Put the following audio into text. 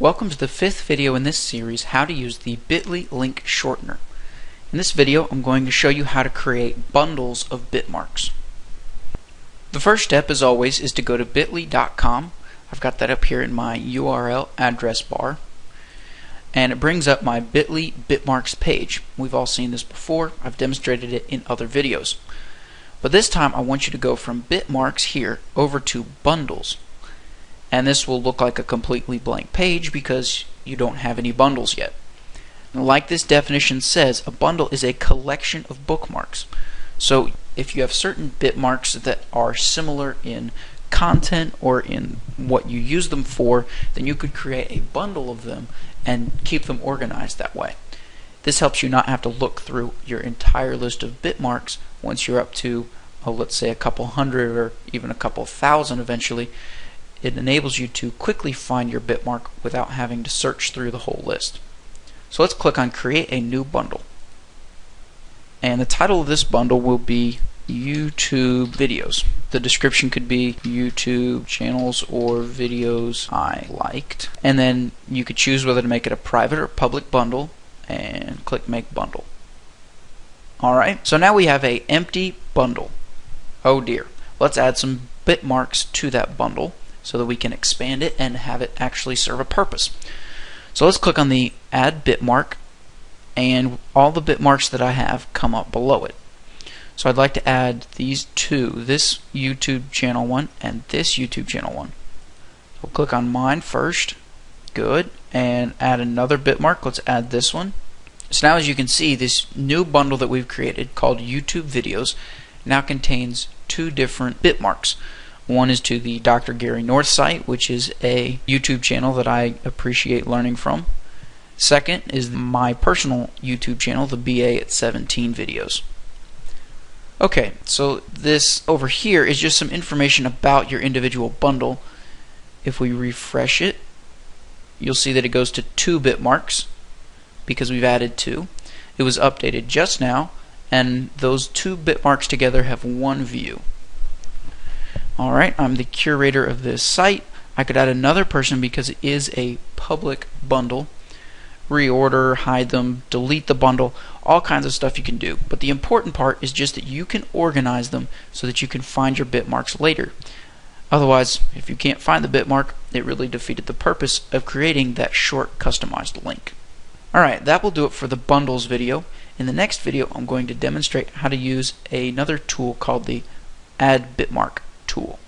Welcome to the fifth video in this series, how to use the bit.ly link shortener. In this video, I'm going to show you how to create bundles of bitmarks. The first step, as always, is to go to bit.ly.com. I've got that up here in my URL address bar. And it brings up my bit.ly bitmarks page. We've all seen this before. I've demonstrated it in other videos. But this time, I want you to go from bitmarks here over to bundles and this will look like a completely blank page because you don't have any bundles yet. like this definition says, a bundle is a collection of bookmarks. So if you have certain bitmarks that are similar in content or in what you use them for, then you could create a bundle of them and keep them organized that way. This helps you not have to look through your entire list of bitmarks once you're up to, oh, let's say, a couple hundred or even a couple thousand eventually it enables you to quickly find your bitmark without having to search through the whole list. So let's click on create a new bundle. And the title of this bundle will be YouTube videos. The description could be YouTube channels or videos I liked. And then you could choose whether to make it a private or public bundle and click make bundle. Alright, so now we have a empty bundle. Oh dear. Let's add some bitmarks to that bundle so that we can expand it and have it actually serve a purpose. So let's click on the add bitmark and all the bitmarks that I have come up below it. So I'd like to add these two, this YouTube channel one and this YouTube channel one. So we'll click on mine first, good, and add another bitmark. Let's add this one. So now as you can see, this new bundle that we've created called YouTube Videos now contains two different bitmarks. One is to the Dr. Gary North site, which is a YouTube channel that I appreciate learning from. Second is my personal YouTube channel, the BA at 17 videos. Okay, so this over here is just some information about your individual bundle. If we refresh it, you'll see that it goes to two bitmarks because we've added two. It was updated just now, and those two bitmarks together have one view. Alright, I'm the curator of this site. I could add another person because it is a public bundle. Reorder, hide them, delete the bundle, all kinds of stuff you can do. But the important part is just that you can organize them so that you can find your bitmarks later. Otherwise, if you can't find the bitmark, it really defeated the purpose of creating that short customized link. Alright, that will do it for the bundles video. In the next video, I'm going to demonstrate how to use another tool called the add bitmark tool.